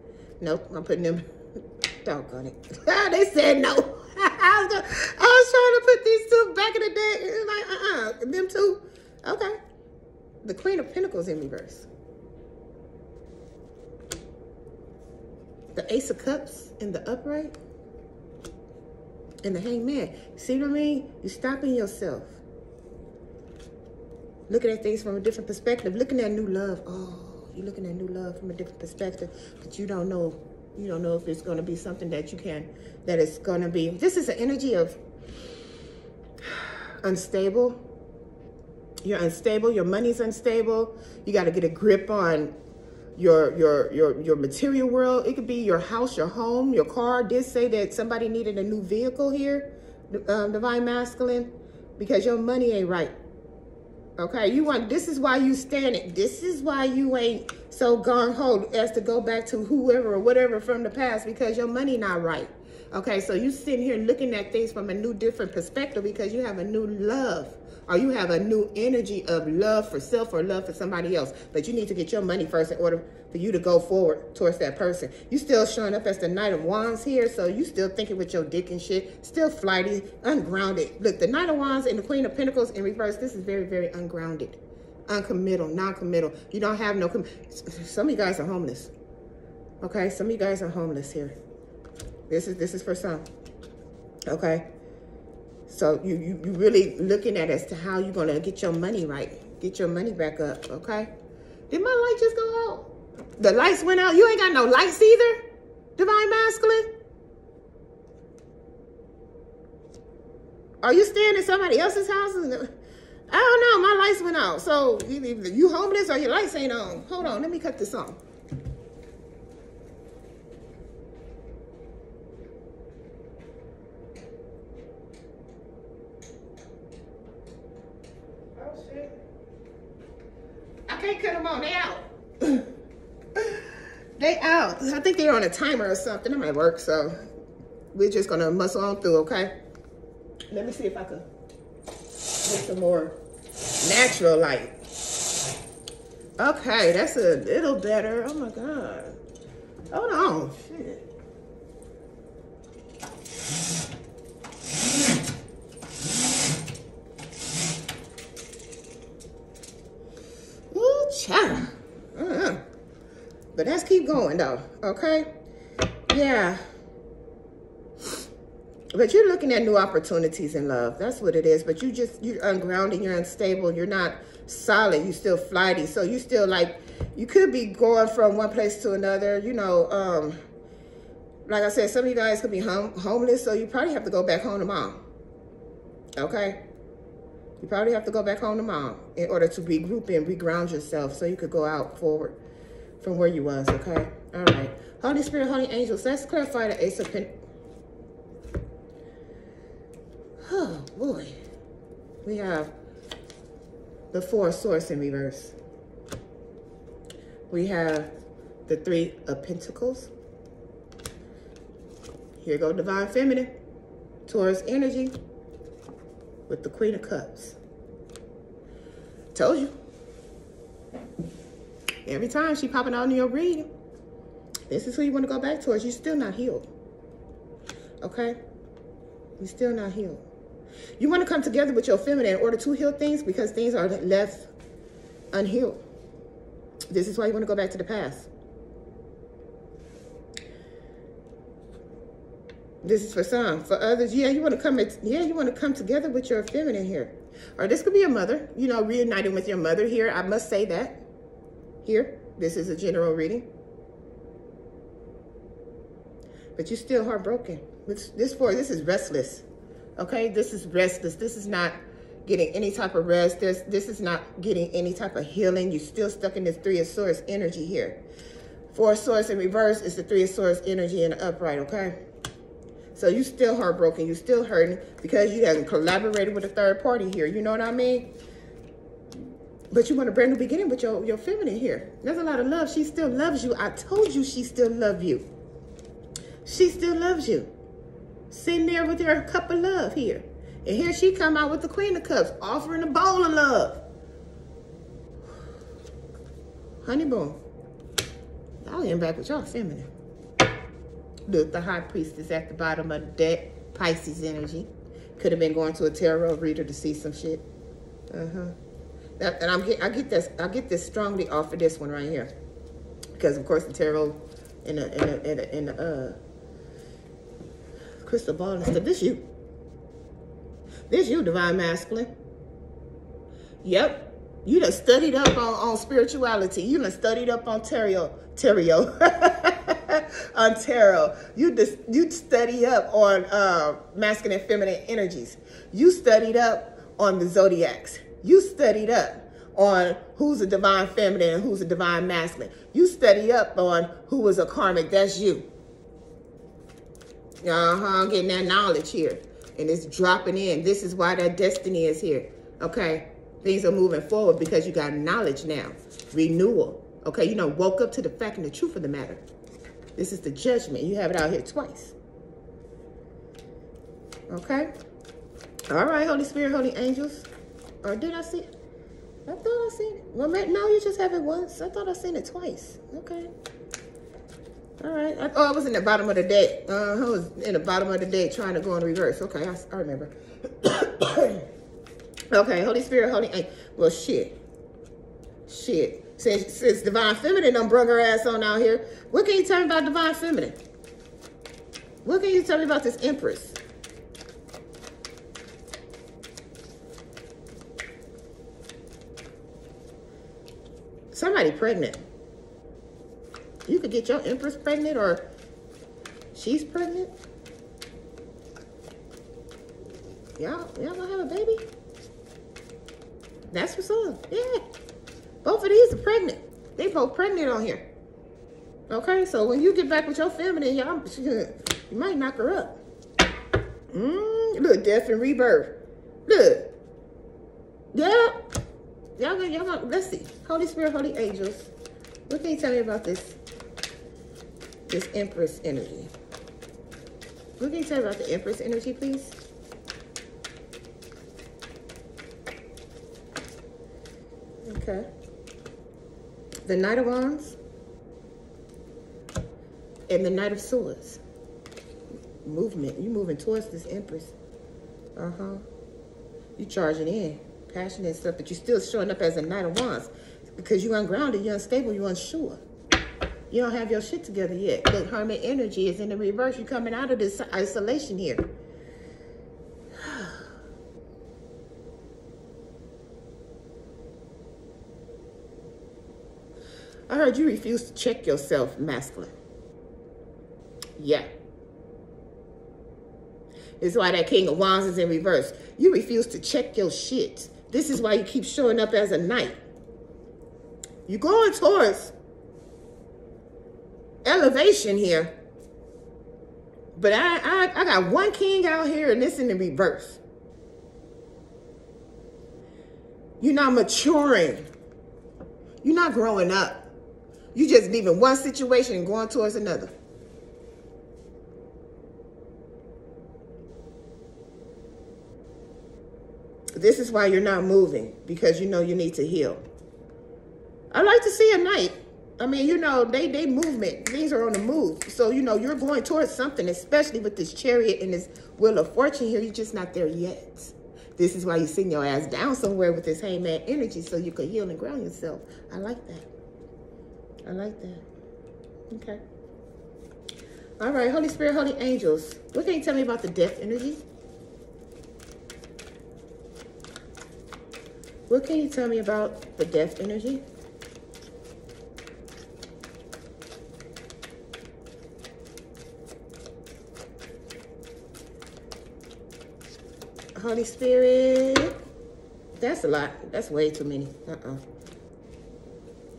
Nope, I'm putting them. Doggone it. they said no. I, was trying to put these two back in the day. Like, uh-uh. Them two. Okay. The Queen of Pentacles in reverse. The Ace of Cups in the upright. And the Hangman. See what I mean? You're stopping yourself. Looking at things from a different perspective. Looking at new love. Oh. You're looking at new love from a different perspective, but you don't know. You don't know if it's going to be something that you can, that it's going to be. This is an energy of unstable. You're unstable. Your money's unstable. You got to get a grip on your your your your material world. It could be your house, your home, your car. Did say that somebody needed a new vehicle here, um, divine masculine, because your money ain't right. Okay, you want this is why you standing. This is why you ain't so gone ho as to go back to whoever or whatever from the past because your money not right. Okay, so you sitting here looking at things from a new different perspective because you have a new love or you have a new energy of love for self or love for somebody else. But you need to get your money first in order for you to go forward towards that person. You still showing up as the Knight of Wands here, so you still thinking with your dick and shit. Still flighty, ungrounded. Look, the Knight of Wands and the Queen of Pentacles in reverse, this is very, very ungrounded. Uncommittal, non-committal. You don't have no... Some of you guys are homeless. Okay, some of you guys are homeless here. This is this is for some. Okay. So you, you, you really looking at as to how you're going to get your money right. Get your money back up, okay? Did my light just go out? The lights went out? You ain't got no lights either? Divine Masculine? Are you staying in somebody else's house? I don't know. My lights went out. So either you homeless or your lights ain't on. Hold on. Let me cut this on. Oh shit! I can't cut them on. They out. they out. I think they're on a timer or something. It might work, so we're just gonna muscle on through, okay? Let me see if I can get some more natural light. Okay, that's a little better. Oh my God. Hold on. Shit. child. But let's keep going though, okay? Yeah. But you're looking at new opportunities in love. That's what it is. But you just, you're ungrounded, you're unstable, you're not solid, you're still flighty. So you still like, you could be going from one place to another, you know, um, like I said, some of you guys could be home, homeless, so you probably have to go back home to mom. Okay? You probably have to go back home to mom in order to regroup and reground yourself so you could go out forward from where you was, okay? All right. Holy Spirit, Holy Angels, let's clarify the Ace of Pentacles. Oh, boy. We have the Four of Swords in reverse. We have the Three of Pentacles. Here go Divine Feminine. Taurus energy with the Queen of Cups. Told you. Every time she popping out in your reading, this is who you want to go back towards. You're still not healed. Okay? You're still not healed. You want to come together with your feminine in order to heal things because things are left unhealed. This is why you want to go back to the past. This is for some. For others, yeah, you want to come. yeah, you want to come together with your feminine here, or this could be a mother. You know, reuniting with your mother here. I must say that. Here, this is a general reading, but you're still heartbroken. This, this this is restless. Okay, this is restless. This is not getting any type of rest. This, this is not getting any type of healing. You're still stuck in this Three of Swords energy here. Four of Swords in reverse is the Three of Swords energy in the upright, okay? So you're still heartbroken. You're still hurting because you haven't collaborated with a third party here. You know what I mean? But you want a brand new beginning with your, your feminine here. There's a lot of love. She still loves you. I told you she still loves you. She still loves you. Sitting there with her cup of love here. And here she come out with the Queen of Cups, offering a bowl of love. Honey boo, I'll end back with y'all feminine. Look, the High Priestess at the bottom of the deck. Pisces energy. Could have been going to a tarot reader to see some shit. Uh-huh. And I'm I get this I get this strongly off of this one right here, because of course the tarot in the in the in the, in the uh crystal ball and stuff. This you. This you, divine masculine. Yep. You done studied up on, on spirituality. You done studied up on tarot. Tarot. on tarot. You just you study up on uh, masculine and feminine energies. You studied up on the zodiacs. You studied up on who's a divine feminine and who's a divine masculine. You study up on who was a karmic. That's you. Uh-huh, getting that knowledge here. And it's dropping in. This is why that destiny is here. Okay? Things are moving forward because you got knowledge now. Renewal. Okay? You know, woke up to the fact and the truth of the matter. This is the judgment. You have it out here twice. Okay? All right, Holy Spirit, Holy Angels. Or did I see it? I thought I seen it. Well, no, you just have it once. I thought I seen it twice. Okay. All right. I, oh, I was in the bottom of the deck. Uh, I was in the bottom of the deck trying to go in reverse. Okay, I, I remember. okay, Holy Spirit, Holy Angel. Well, shit. Shit. Since, since Divine Feminine done brung her ass on out here, what can you tell me about Divine Feminine? What can you tell me about this Empress? Somebody pregnant. You could get your empress pregnant or she's pregnant. Y'all, y'all gonna have a baby? That's what's up. Yeah. Both of these are pregnant. They both pregnant on here. Okay, so when you get back with your feminine, y'all, you might knock her up. Mmm, look, death and rebirth. Look. Yeah. Y'all, gonna y'all, gonna. let's see. Holy Spirit, Holy Angels. What can you tell me about this? this Empress energy. What can you tell me about the Empress energy, please? Okay. The Knight of Wands and the Knight of Swords. Movement. You're moving towards this Empress. Uh-huh. You're charging in. Passionate stuff, but you're still showing up as a Knight of Wands because you're ungrounded, you're unstable, you're unsure. You don't have your shit together yet. The hermit energy is in the reverse. You're coming out of this isolation here. I heard you refuse to check yourself, masculine. Yeah. Is why that King of Wands is in reverse. You refuse to check your shit. This is why you keep showing up as a knight. You're going towards elevation here. But I, I, I got one king out here and this in the reverse. You're not maturing. You're not growing up. You're just leaving one situation and going towards another. This is why you're not moving because you know you need to heal. I like to see a knight I mean, you know, they they movement, things are on the move. So, you know, you're going towards something, especially with this chariot and this wheel of fortune here. You're just not there yet. This is why you're sitting your ass down somewhere with this hangman energy so you can heal and ground yourself. I like that. I like that. Okay. All right, Holy Spirit, Holy Angels. What can you tell me about the death energy? What can you tell me about the death energy? Holy Spirit. That's a lot. That's way too many. Uh-uh.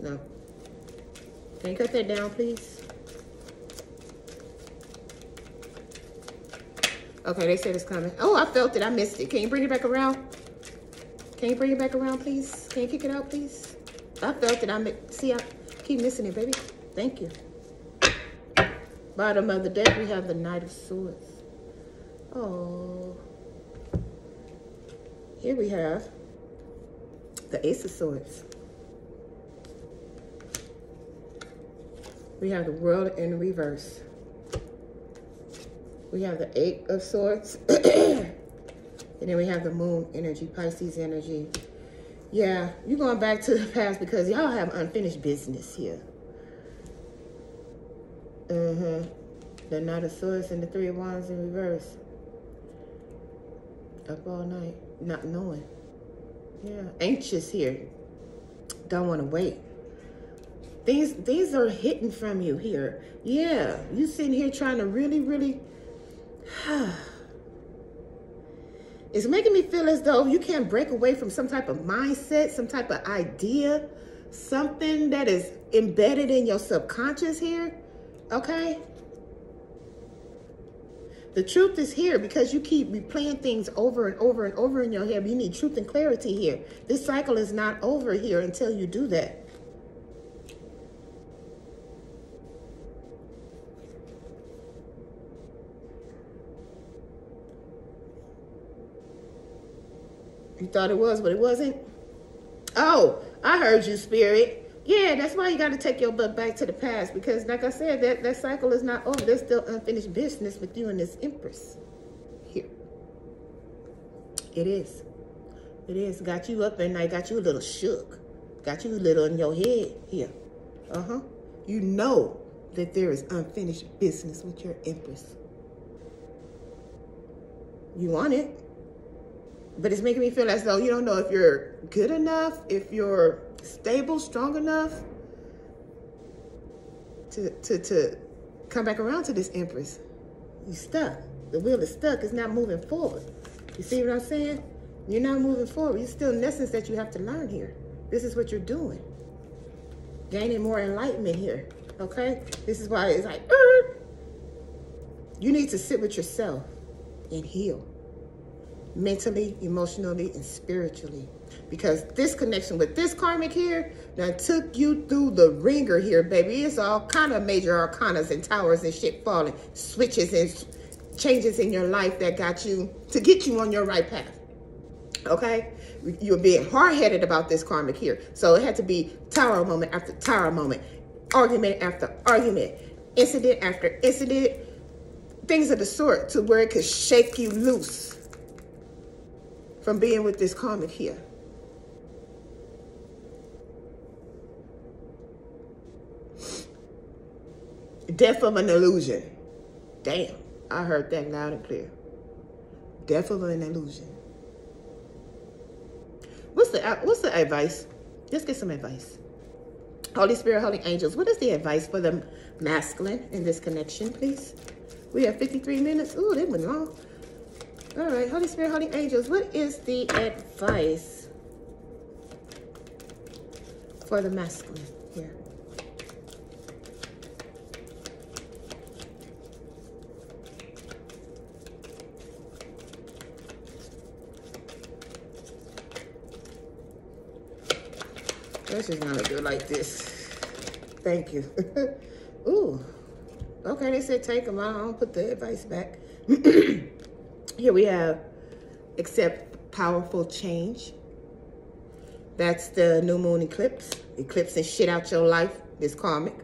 No. Can you cut that down, please? Okay, they said it's coming. Oh, I felt it. I missed it. Can you bring it back around? Can you bring it back around, please? Can you kick it out, please? I felt it. I see. I keep missing it, baby. Thank you. Bottom of the deck, we have the Knight of Swords. Oh. Here we have the Ace of Swords. We have the World in reverse. We have the Eight of Swords. and then we have the Moon energy, Pisces energy. Yeah, you're going back to the past because y'all have unfinished business here. Mm-hmm. The Knight of Swords and the Three of Wands in reverse. Up all night, not knowing. Yeah, anxious here. Don't want to wait. These these are hidden from you here. Yeah, you sitting here trying to really, really it's making me feel as though you can't break away from some type of mindset, some type of idea, something that is embedded in your subconscious here, okay? The truth is here because you keep replaying things over and over and over in your head. You need truth and clarity here. This cycle is not over here until you do that. You thought it was, but it wasn't? Oh, I heard you, Spirit. Yeah, that's why you got to take your butt back to the past because, like I said, that, that cycle is not over. There's still unfinished business with you and this Empress here. It is. It is. Got you up and I got you a little shook. Got you a little in your head here. Uh-huh. You know that there is unfinished business with your Empress. You want it but it's making me feel as though you don't know if you're good enough, if you're stable, strong enough to, to, to come back around to this Empress. You're stuck. The wheel is stuck. It's not moving forward. You see what I'm saying? You're not moving forward. You're still in essence that you have to learn here. This is what you're doing. Gaining more enlightenment here. Okay? This is why it's like, you need to sit with yourself and heal mentally, emotionally, and spiritually. Because this connection with this karmic here now took you through the wringer here, baby. It's all kind of major arcanas and towers and shit falling, switches and changes in your life that got you to get you on your right path. Okay? You're being hard-headed about this karmic here. So it had to be tower moment after tower moment, argument after argument, incident after incident, things of the sort to where it could shake you loose from being with this karmic here. Death of an illusion. Damn, I heard that loud and clear. Death of an illusion. What's the what's the advice? Let's get some advice. Holy Spirit, Holy Angels, what is the advice for the masculine in this connection, please? We have 53 minutes. Ooh, that went long. All right, Holy Spirit, Holy Angels, what is the advice for the masculine here? This is gonna do like this. Thank you. Ooh. Okay, they said take them out. I'll put the advice back. Here we have accept powerful change. That's the new moon eclipse. Eclipsing shit out your life is karmic.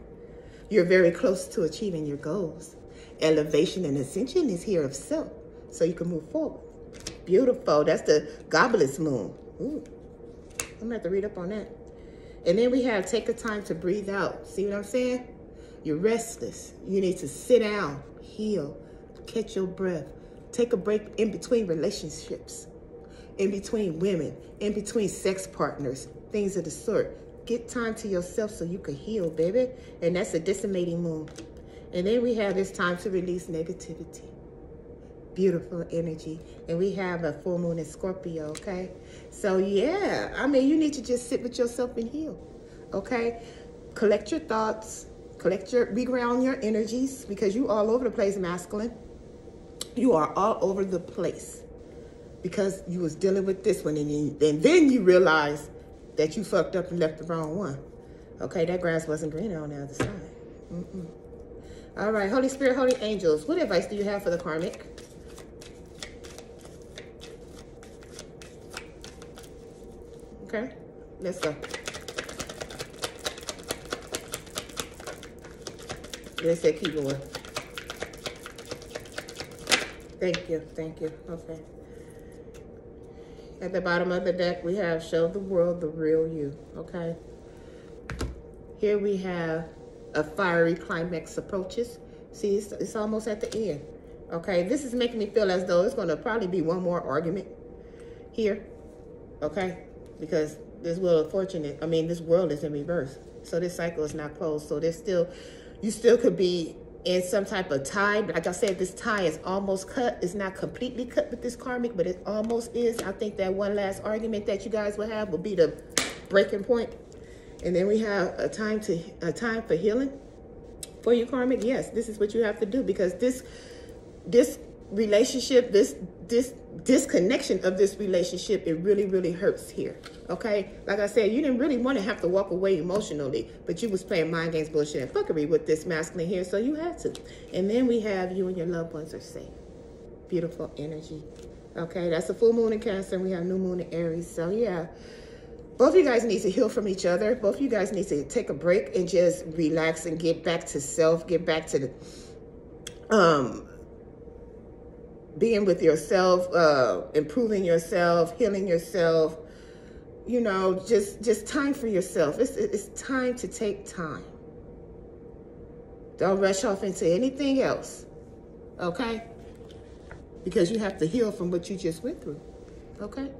You're very close to achieving your goals. Elevation and ascension is here of self, so you can move forward. Beautiful. That's the gibbous moon. Ooh. I'm going to have to read up on that. And then we have take a time to breathe out. See what I'm saying? You're restless. You need to sit down, heal, catch your breath, Take a break in between relationships, in between women, in between sex partners, things of the sort. Get time to yourself so you can heal, baby. And that's a disseminating moon. And then we have this time to release negativity. Beautiful energy. And we have a full moon in Scorpio, okay? So yeah, I mean, you need to just sit with yourself and heal, okay? Collect your thoughts, collect your, reground your energies because you all over the place, masculine. You are all over the place because you was dealing with this one and, you, and then you realize that you fucked up and left the wrong one. Okay, that grass wasn't greener on the other side. Mm -mm. All right, Holy Spirit, Holy Angels, what advice do you have for the karmic? Okay, let's go. They said keep going. Thank you, thank you. Okay. At the bottom of the deck, we have show the world the real you, okay? Here we have a fiery climax approaches. See, it's, it's almost at the end, okay? This is making me feel as though it's gonna probably be one more argument here, okay? Because this world of fortune, I mean, this world is in reverse. So this cycle is not closed. So there's still, you still could be in some type of tie. Like I said, this tie is almost cut. It's not completely cut with this karmic, but it almost is. I think that one last argument that you guys will have will be the breaking point. And then we have a time to a time for healing for your karmic. Yes, this is what you have to do because this this relationship, this this disconnection of this relationship, it really, really hurts here. Okay? Like I said, you didn't really want to have to walk away emotionally, but you was playing mind games, bullshit, and fuckery with this masculine here, so you had to. And then we have you and your loved ones are safe. Beautiful energy. Okay, that's a full moon in Cancer, and we have new moon in Aries. So yeah, both of you guys need to heal from each other. Both of you guys need to take a break and just relax and get back to self, get back to the um being with yourself, uh, improving yourself, healing yourself, you know, just just time for yourself. It's, it's time to take time. Don't rush off into anything else, okay? Because you have to heal from what you just went through, okay?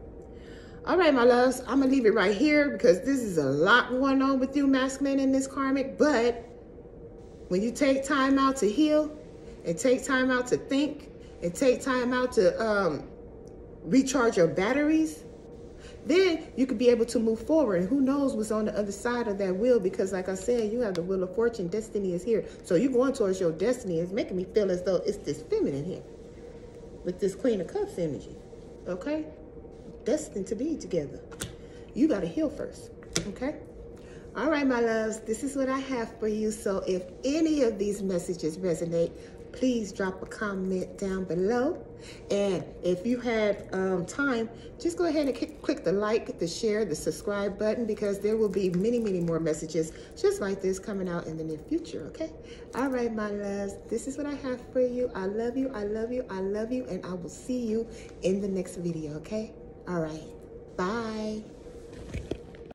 All right, my loves, I'm gonna leave it right here because this is a lot going on with you, masculine, in this karmic, but when you take time out to heal and take time out to think, and take time out to um, recharge your batteries, then you could be able to move forward. And who knows what's on the other side of that wheel? Because like I said, you have the wheel of fortune. Destiny is here. So you're going towards your destiny. It's making me feel as though it's this feminine here with this Queen of Cups energy. Okay? Destined to be together. You got to heal first. Okay? All right, my loves, this is what I have for you. So if any of these messages resonate, please drop a comment down below. And if you had um, time, just go ahead and click the like, the share, the subscribe button because there will be many, many more messages just like this coming out in the near future, okay? All right, my loves, this is what I have for you. I love you, I love you, I love you, and I will see you in the next video, okay? All right, bye.